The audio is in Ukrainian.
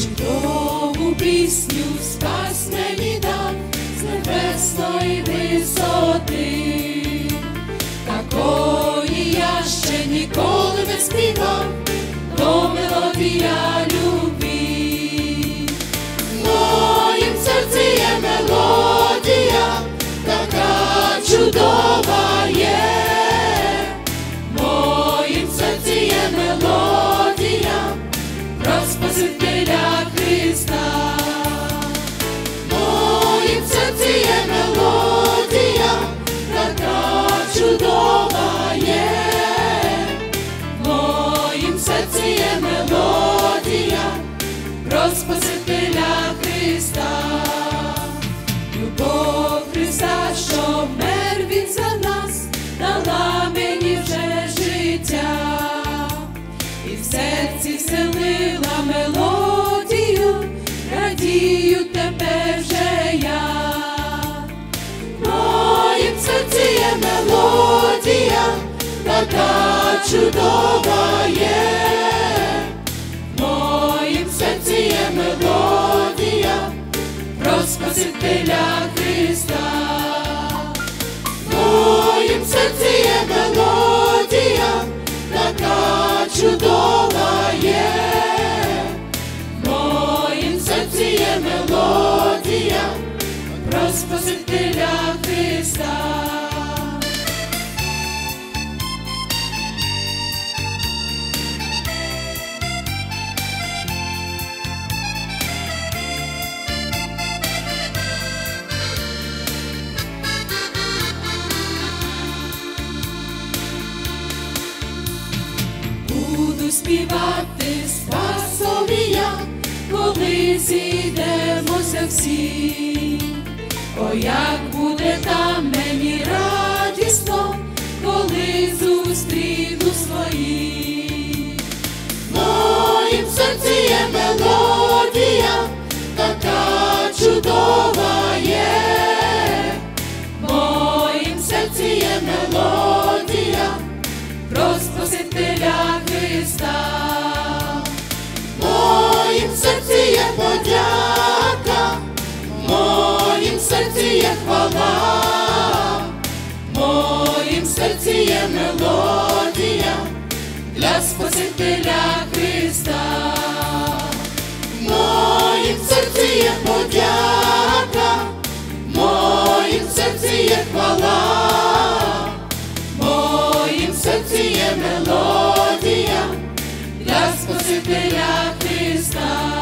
Чудову пісню спас мені дав з небесної висоти, такої я ще ніколи не співав, то мелодія. Чудова є. В моїм серці є мелодія про Спасителя Христа. В моїм серці є мелодія, така чудова є. В моїм серці є мелодія про Спасителя Христа. Співати спасові я, коли зійдемося всі. О, як буде там мені радісно, коли зустріну свої. Моїм серці є мелодія, така чудова є. Моїм серці є мелодія про Спасителя подяка, моїм серці є хвала, моїм серці є мелодія для Спасителя Христа. Моїм серці є подяка, моїм серці є хвала. Моїм серці є мелодія для Спасителя Христа.